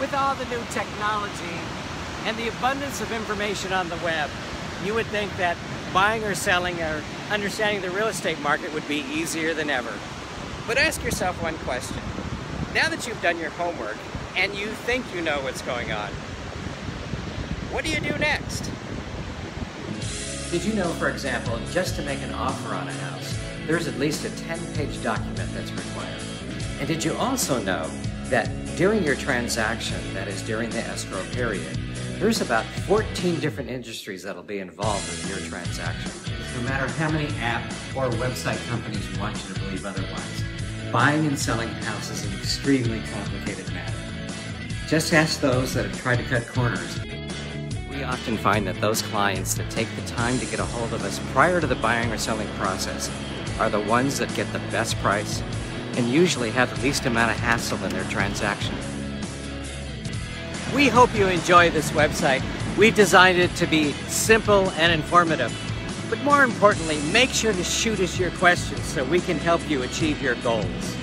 With all the new technology and the abundance of information on the web, you would think that buying or selling or understanding the real estate market would be easier than ever. But ask yourself one question. Now that you've done your homework and you think you know what's going on, what do you do next? Did you know, for example, just to make an offer on a house, there's at least a 10-page document that's required? And did you also know that during your transaction, that is during the escrow period, there's about 14 different industries that'll be involved in your transaction. No matter how many app or website companies want you to believe otherwise, buying and selling a house is an extremely complicated matter. Just ask those that have tried to cut corners we often find that those clients that take the time to get a hold of us prior to the buying or selling process are the ones that get the best price and usually have the least amount of hassle in their transaction. We hope you enjoy this website. We've designed it to be simple and informative. But more importantly, make sure to shoot us your questions so we can help you achieve your goals.